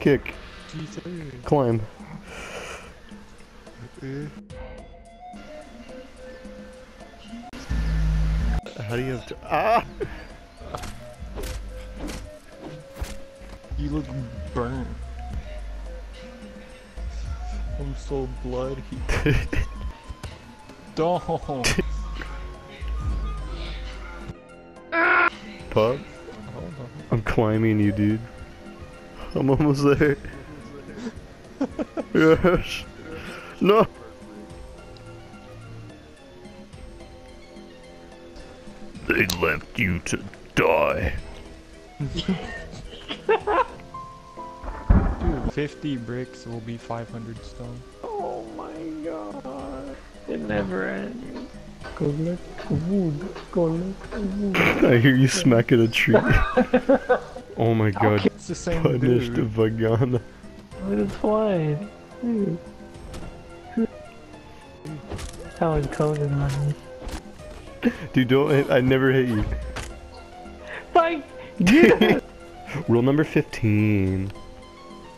Kick. Climb. How do you have to? Ah! You look burnt. I'm so bloody. Don't. Pug. I'm climbing you, dude. I'm almost there. yes. No. They left you to die. Dude, 50 bricks will be 500 stone. Oh my god. It never ends. Collect wood. Collect wood. I hear you smacking a tree. oh my god. It's the same Punished dude. Vagana. But it's fine. Dude. How it coded on me. Dude, don't hit. I never hit you. Like, yeah. Rule number 15.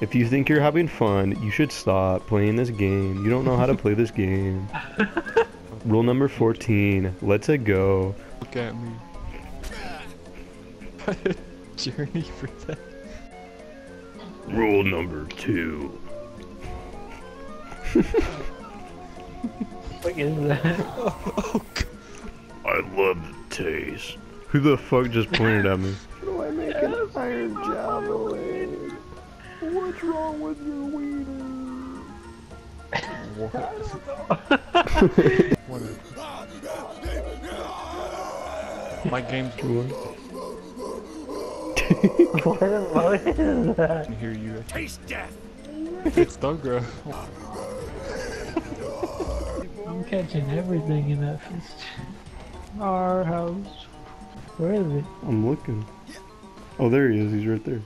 If you think you're having fun, you should stop playing this game. You don't know how to play this game. Rule number 14. Let's it go. Look at me. Journey for that. Rule number 2. what is that? Oh, God. I love the taste. Who the fuck just pointed at me? What do I make an iron javelin? What's wrong with your wiener? What? My game's what, what is that? can hear you. Taste death. It's Dogra. I'm catching everything in that fist. Our house. Where is it? I'm looking. Oh, there he is. He's right there.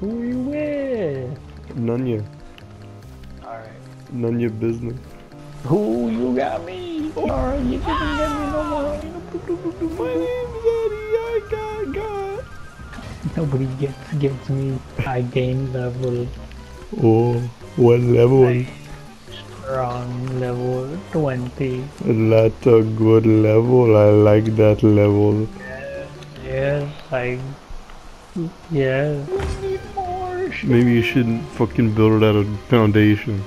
Who are you with? None ya. Alright. None ya business. Who you got me? Alright, you didn't me no more. My name's Eddie. I got got. Nobody gets gets me. I gain level Oh, what level? strong level 20. That's a good level. I like that level. Yes, I. Yes. Need more. Maybe you shouldn't fucking build it out of foundation.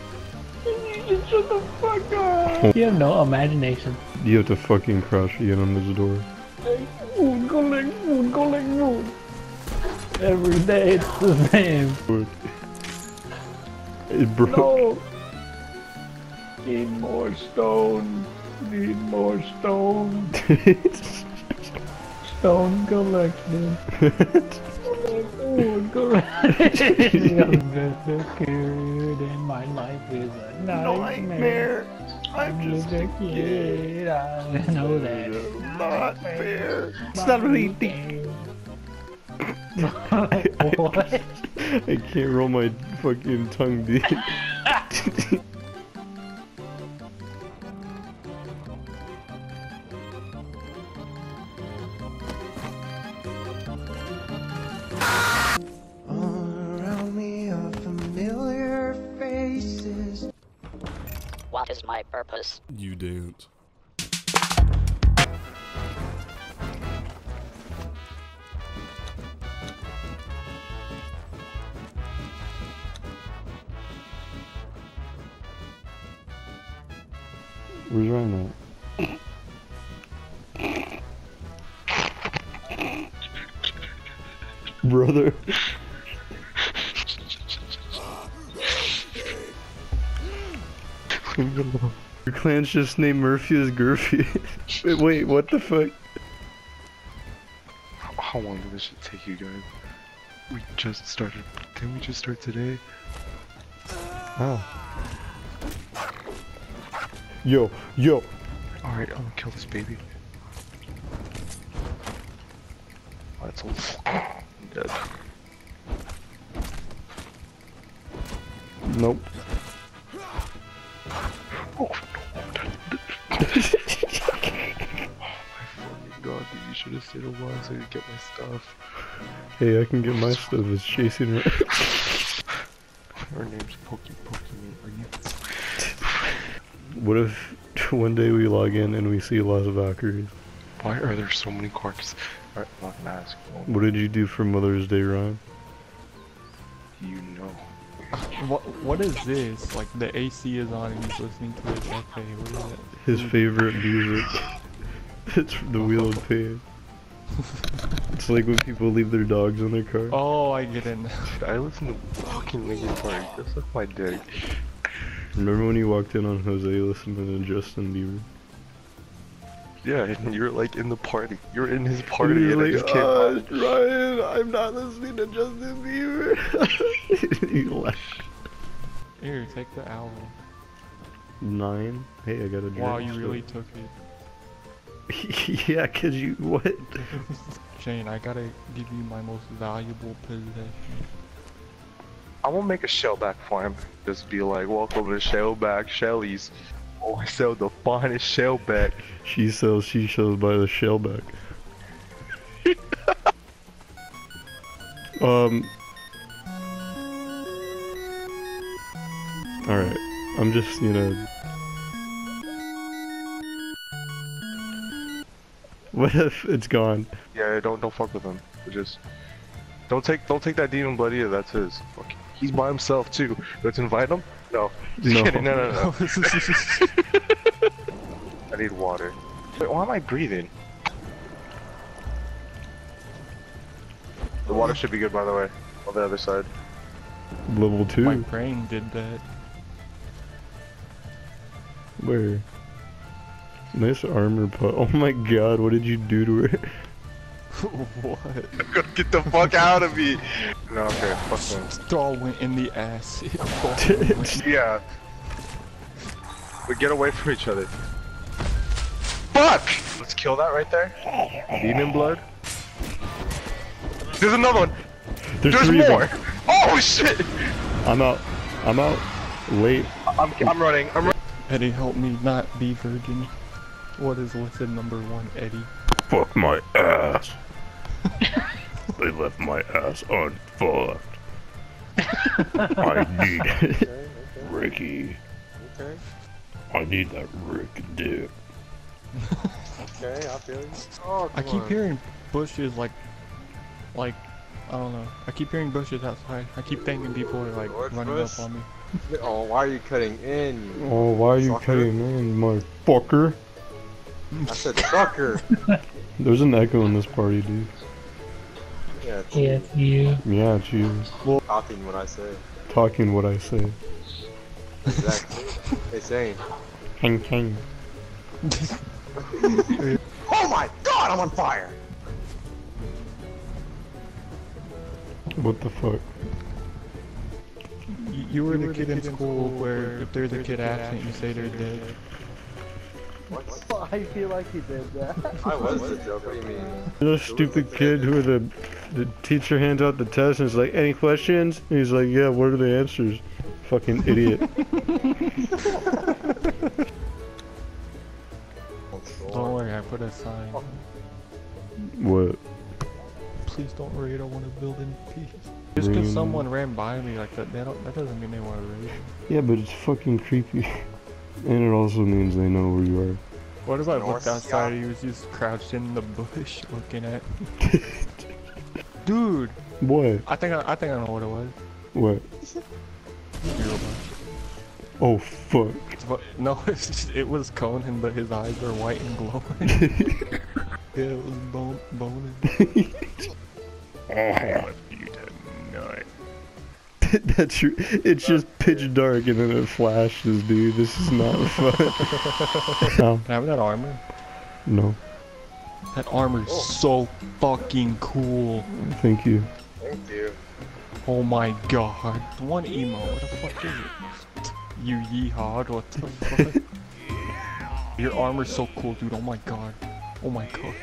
You have no imagination. You have to fucking crush to get on this door. Food, collect food, collect food. Every day it's the same. It broke. No. Need more stone. Need more stone. Stone collected. Stone collected. I'm kid and my life is a nightmare. I'm just a kid. I know that. not fair. It's not really deep. what? I can't roll my fucking tongue, dude. You dance. Where's Ryan at? Brother. Your clan's just named Murphy as Gurphy. wait, wait, what the fuck? How, how long did this shit take you guys? We just started. Didn't we just start today? Oh. Yo, yo. Alright, I'm gonna kill this baby. Oh, that's all. I'm dead. Nope. Should have stayed a while so I could get my stuff. Hey, I can get my stuff. It's chasing. Ra- Her name's Pokey Pokey. Are you? what if one day we log in and we see lots of Valkyries? Why are there so many corks? Alright, not mask. What did you do for Mother's Day, Ron? You know. What what is this? Like the AC is on and he's listening to it. Okay, what is that? His favorite music. It's the Wheel of Pain. It's like when people leave their dogs in their car. Oh, I get it now. I listen to fucking Linkin Park. Just like my dick. Remember when you walked in on Jose listening to Justin Bieber? Yeah, and you're like in the party. You're in his party, He and was I just like, came "Uh, out. Ryan, I'm not listening to Justin Bieber. he laughed. Here, take the owl. Nine. Hey, I got a drink. Wow, you really took it. yeah, cause you what? Shane, I gotta give you my most valuable possession. I won't make a shellback for him. Just be like, welcome to Shellback Shelly's. Oh, I sell the finest shellback. She sells seashells by the shellback. um. Alright, I'm just, you know. What if it's gone? Yeah, don't don't fuck with him. Just don't take don't take that demon blood either. That's his. Fuck. He's by himself too. Let's invite him. No, just No. kidding. No, no, no. I need water. Wait, why am I breathing? The water should be good, by the way. On the other side. Level 2? My brain did that. Where? Nice armor put. Oh my god, what did you do to her? what? Get the fuck out of me! No, okay, fuck him. Straw went in the ass. It Yeah. But get away from each other. Fuck! Let's kill that right there. Demon blood. There's another one. There's, There's three more. Oh shit! I'm out. I'm out. Late. I'm, I'm running. I'm running. Eddie, help me not be virgin. What is lesson number one, Eddie? Fuck my ass. they left my ass unfucked. I need it, Ricky. Okay, I need that Rick dick. okay, I feel you. Oh, I keep on. hearing bushes like, like, I don't know. I keep hearing bushes outside. I keep thinking people are like George running Bush? up on me. Oh, why are you cutting in? you- Oh, why are you Sucker. cutting in, motherfucker? I said sucker. There's an echo in this party, dude. yeah, it's Yes, you. Yeah, it's you. talking what I say. Talking what I say. Exactly. hey, saying. Hang, hang. Oh my god, I'm on fire! What the fuck? You, you were the kid in school where if there's a kid absent, you say they're dead. I feel like he did that. I was the joke, what do you mean? You're a stupid kid who the the teacher hands out the test and is like, any questions? And he's like, yeah, what are the answers? Fucking idiot. Don't worry, I put a sign. what? Please don't raid. I don't want to build in peace. Just because someone ran by me like that, they don't, that doesn't mean they want to raid. Yeah, but it's fucking creepy. And it also means they know where you are. What if I North, looked outside and he was just crouched in the bush looking at me? Dude, What? I think I, I think I know what it was. What? Oh, fuck. But no, it's just, it was Conan, but his eyes are white and glowing. yeah, it was bone, boning. Oh, That's true. It's just pitch dark and then it flashes, dude. This is not fun. no, Can I have that armor? no. That armor's oh. so fucking cool. Thank you. Thank you. Oh my god. One emo, what the fuck is it? You yeehawed, what the fuck? Your armor's so cool, dude. Oh my god. Oh my god.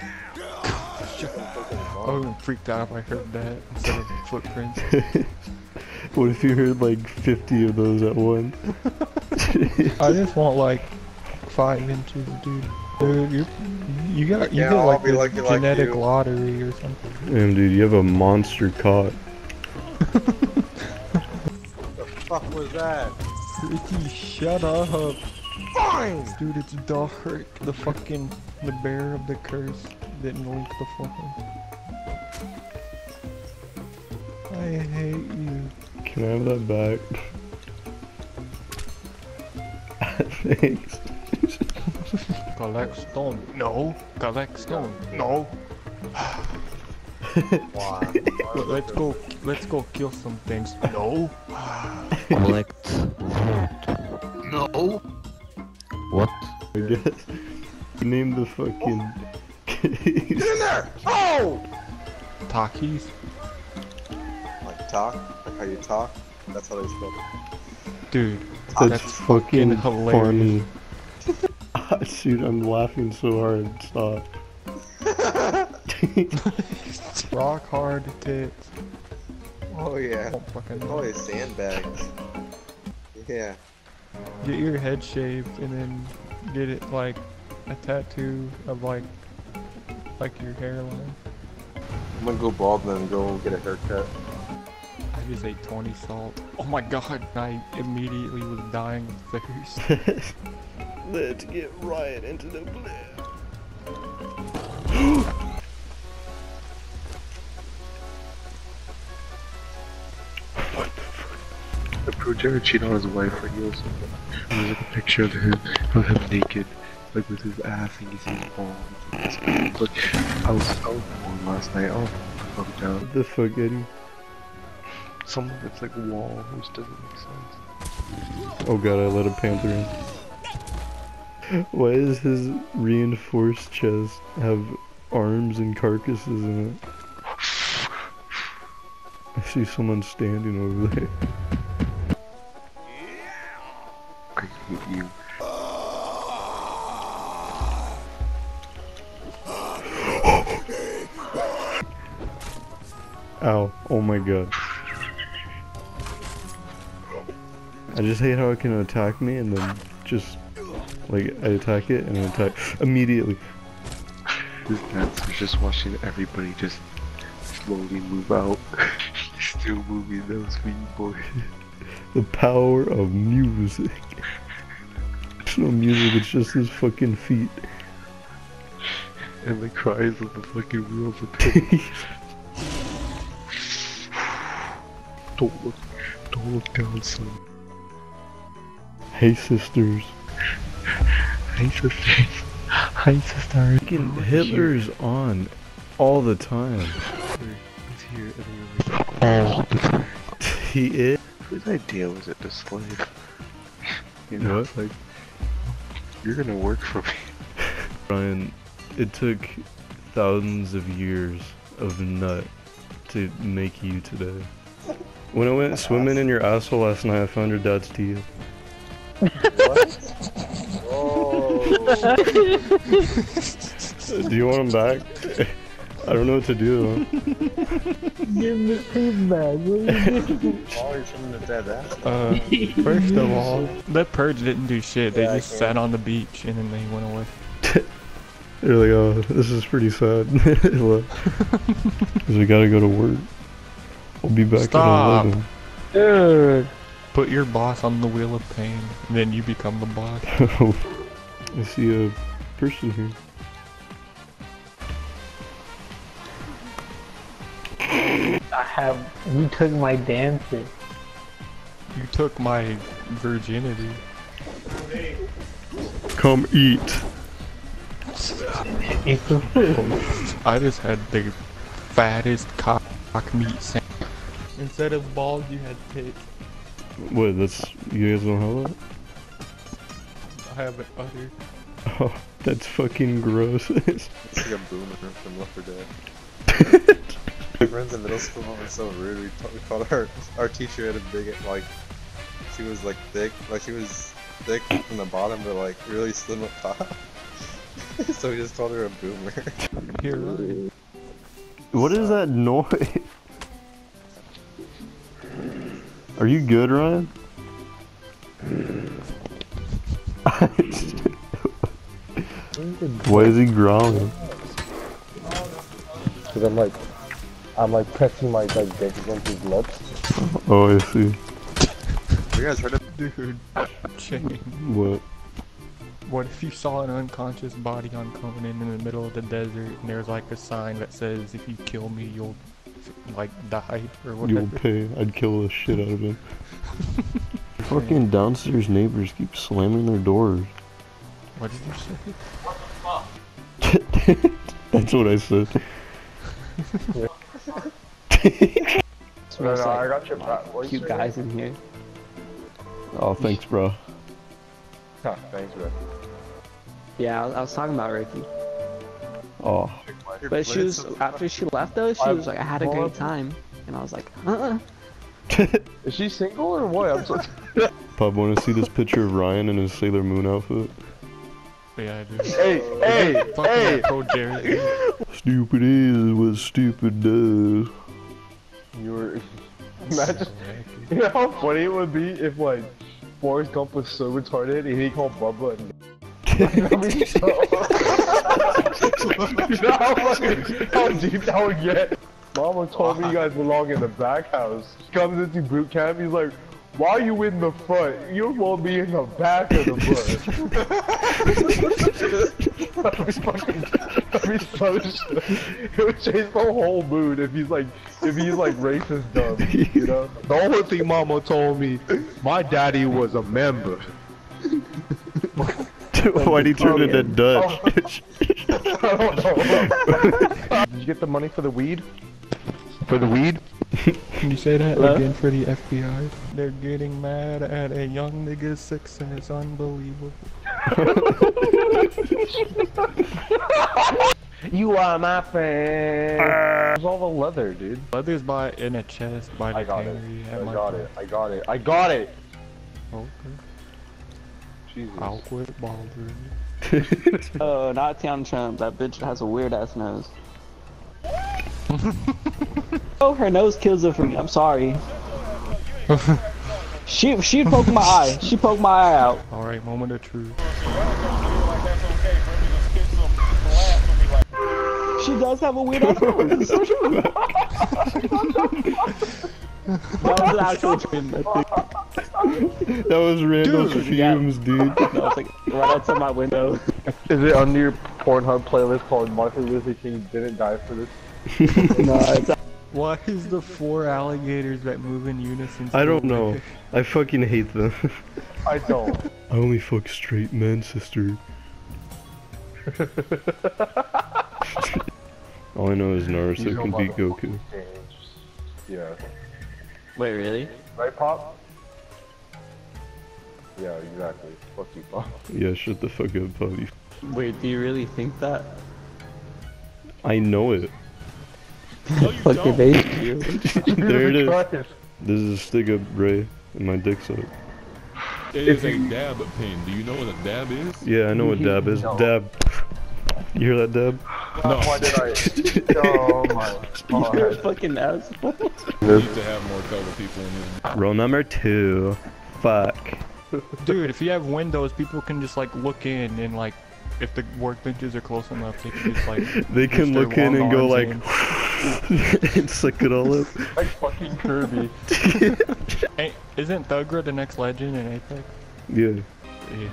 I would have freaked out if I heard that instead of footprints. What if you heard like 50 of those at once? I just want like five the dude. Dude, you you got you Yeah, get like be the like genetic you. lottery or something. Damn, dude, you have a monster cock. What the fuck was that? Ricky, shut up. Fine! Dude, it's dark. The fucking, the bear of the curse didn't link the phone. I hate you. Can I have that back? Thanks. Collect stone. No. Collect stone. No. Why? Let- Let's go. Let's go kill some things. No. Collect wood. No. what? I guess. Name the fucking. Get in there! Oh! Takis. Like talk? Like how you talk? That's how they spell it. Dude, That's, That's fucking, fucking funny. Shoot, I'm laughing so hard. Stop. rock hard tits. Oh yeah. Don't fucking Oh, yeah, sandbags. Yeah. Get your head shaved and then get it like a tattoo of like like your hairline. I'm gonna go bald and then go get a haircut. I just ate 20 salt. Oh my god, I immediately was dying of thirst. Let's get right into the blip. What the pro Jared cheated on his wife when he was There's like a picture of him of him naked, like with his ass and his balls. Like I was I was born last night. Oh fuck down. What the fuck, Eddie? Some of it's like wall, which doesn't make sense. Oh god, I let a panther in. Why does his reinforced chest have arms and carcasses in it? I see someone standing over there. I hate you. Ow. Oh my god. I just hate how it can attack me and then just, like, I attack it and attack immediately. His nuts was just watching everybody just slowly move out. He's still moving those feet, boy. The power of music. There's no music, it's just his fucking feet. And the cries of the fucking wheels of pain. Don't look, don't look down, son. Hey sisters. Hi, sister. Hi, sister. Fucking Hitler's on all the time. He's here, and then you're like, all the time. He is. Whose idea was it to slave? You know, What? like, you're gonna work for me. Ryan, it took thousands of years of nut to make you today. When I went swimming in your asshole last night, I found your dad's teeth. Oh! Do you want them back? I don't know what to do. Give me the teeth back. What are you doing? From the dead ass. Uh, first of all, that purge didn't do shit. They Yeah, I just sat on the beach and then they went away. They're like, oh, this is pretty sad. Because we gotta go to work. We'll be back Stop. at 11. Dude. Put your boss on the wheel of pain, and then you become the boss. I see a person here. I have. You took my dances. You took my virginity. Come eat. It's a fool. I just had the fattest cock meat sandwich. Instead of balls, you had tits. What, that's, you guys don't have that? I have it uttered. Oh, that's fucking gross. It's like a boomer from Left 4 Dead. My friends in middle school were so rude. We, t- we called her our teacher had a big like she was like thick, like she was thick from the bottom, but like really slim up top. so we just called her a boomer. Here, Ryan. what is that noise? Are you good, Ryan? Why is he growling? Cause I'm like I'm like pressing my like dick against his lips. Oh, I see. You guys heard of Dude, Shane, What? what if you saw an unconscious body on Conan in the middle of the desert and there's like a sign that says if you kill me you'll like die or whatever? You'll pay. I'd kill the shit out of him. Fucking downstairs neighbors keep slamming their doors. What did you say? What the fuck? That's what I said. No, no, I got your back. What cute guys in here. Oh, thanks, bro. Thanks, bro. Yeah, I was, I was talking about Ricky. Oh, But she was after she left though. She was like, I had a great time, and I was like, uh. Is she single or what? I'm so Pub, want to see this picture of Ryan in his Sailor Moon outfit? Yeah, dude. Hey, hey, Fucking hey! that Jerry. Stupid is what stupid does. You're. Imagine. You know how funny it would be if like Forrest Gump was so retarded and he called Bubba and. How, deep that would get. Mama told me you guys belong in the back house. She comes into boot camp. He's like, "Why are you in the front? You won't be in the back of the bus." that'd fucking. That'd so. It would change the whole mood if he's like, if he's like racist dumb. You know. The only thing Mama told me, my daddy was a member. Why'd he turn into Dutch? I don't know. Did you get the money for the weed? For the weed? Can you say that Hello? again for the FBI? They're getting mad at a young nigga's success. Unbelievable. You are my friend. Ah. Where's all the leather, dude? Leather's by in a chest by the I got it. tannery I at my got it. I got it. I got it. Okay. Jesus. I'll quit bothering. Oh, not Tiana Trump. That bitch has a weird ass nose. oh, her nose kills it for me. I'm sorry. she she poked my eye. She poked my eye out. Alright, moment of truth. She does have a weird ass nose. It's so true. that was an actual dream. I think. That was Randall's Dude, yeah. fumes, dude. That was like right outside my window. Is it under your Pornhub playlist called Martin Luther King didn't die for this? no, it's Why is the four alligators that move in unison? I don't know. I fucking hate them. I don't. I only fuck straight men, sister. All I know is Naruto can beat Goku. fucking. Yeah. Wait, really? Right, Pop? Yeah, exactly. Fuck you, Pop. Yeah, shut the fuck up, Bobby. Wait, do you really think that? I know it. Fuck your face, you. there it is. Christ. This is a stick up Ray, and my dick's up. It is a dab pin. Do you know what a dab is? Yeah, I know what dab is. No. Dab. You hear that, dab? No. Why did I? Oh my You're a fucking asshole. We need to have more color people in here. Roll number two. Fuck. Dude, if you have windows, people can just like look in and like, if the workbenches are close enough, they can just like. They can look in and go like, in. and suck it all up. Like fucking Kirby. Hey, isn't Thugra the next legend in Apex? Yeah. Yeah.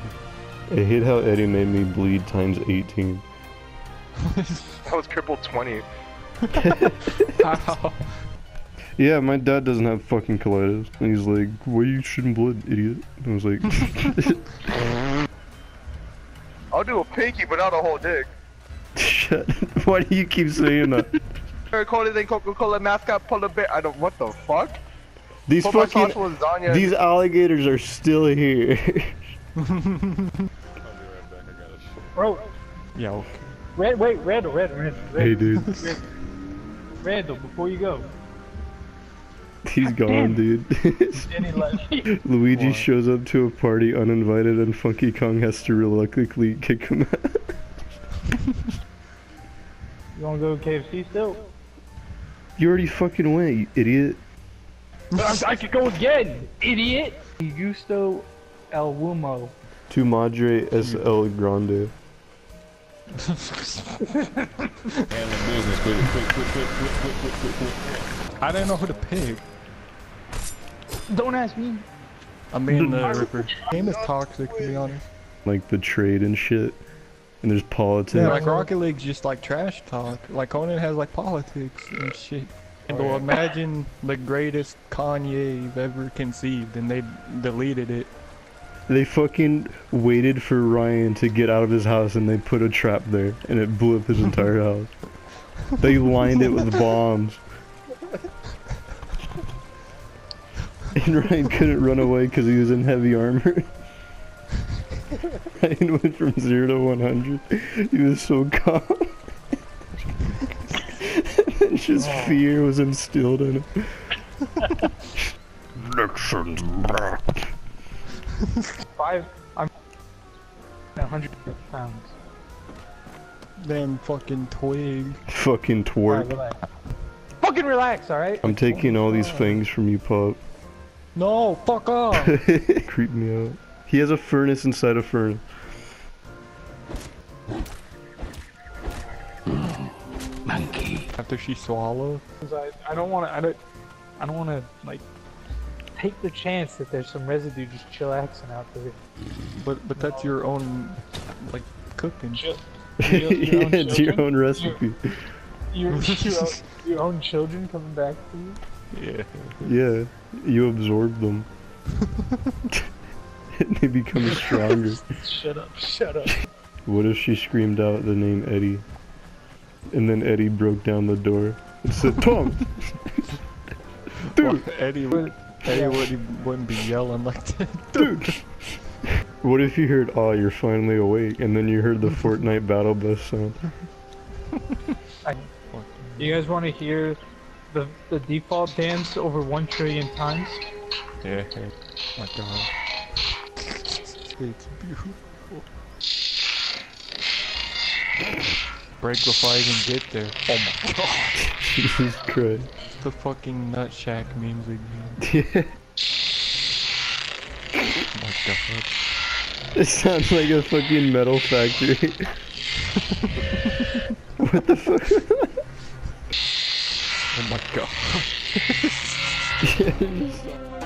I hate how Eddie made me bleed times 18. That was triple 20. How? Yeah, my dad doesn't have fucking colitis. And he's like, why you shouldn't blood, idiot? And I was like, I'll do a pinky, but not a whole dick. shut. Why do you keep saying that? Very colder than Coca-Cola mascot polar bear. I don't. What the fuck? These Put fucking, lasagna. these alligators are still here. I'll be right back. I got a shit. Bro, Yeah, okay. Red, wait, Randall, Randall, Randall, hey, dude. Randall, before you go. He's gone, dude. Luigi What? shows up to a party uninvited and Funky Kong has to reluctantly kick him out. You wanna go to KFC still? You already fucking went, you idiot. I, I could go again, idiot! Gusto El Wumo. Tu madre es el grande. Handling business. Quit, quit, quit, quit, quit, quit, quit, quit, quit. I didn't know who to pick. Don't ask me. I'm being the Ripper. Game is toxic, to be honest. Like the trade and shit. And there's politics. Yeah, like Rocket League's just like trash talk. Like Conan has like politics and shit. And oh, well, imagine the greatest Kanye you've ever conceived, and they deleted it. They fucking waited for Ryan to get out of his house and they put a trap there and it blew up his entire house. They lined it with bombs. And Ryan couldn't run away because he was in heavy armor. Ryan went from 0 to 100. He was so calm. and just fear was instilled in him. Nixon's back. Five. I'm. A hundred pounds. Damn fucking twig. Fucking Alright, twerk. relax. Fucking relax, alright? I'm taking all these things from you, pup. No, fuck off. Creep me out. He has a furnace inside a furnace. Monkey. After she swallowed. 'Cause I, I don't want to. I don't. I don't want to like take the chance that there's some residue just chillaxing out there. But but that's your own like cooking. Chill. yeah, Your- your own it's your own recipe. Your, your, own, your own children coming back to you. Yeah. Yeah, you absorb them. and they become stronger. Shut up! Shut up! What if she screamed out the name Eddie? And then Eddie broke down the door and said, Tom! Well, Eddie would Eddie wouldn't, wouldn't be yelling like that. Dude! What if you heard, oh, you're finally awake, and then you heard the Fortnite battle bus sound? You guys want to hear the the default dance over one trillion times? Yeah. Oh my god. It's beautiful. Break the I and get there. Oh my god. Jesus Christ. The fucking Nutshack memes again. Oh my god. It sounds like a fucking metal factory. what the fuck? Oh my god.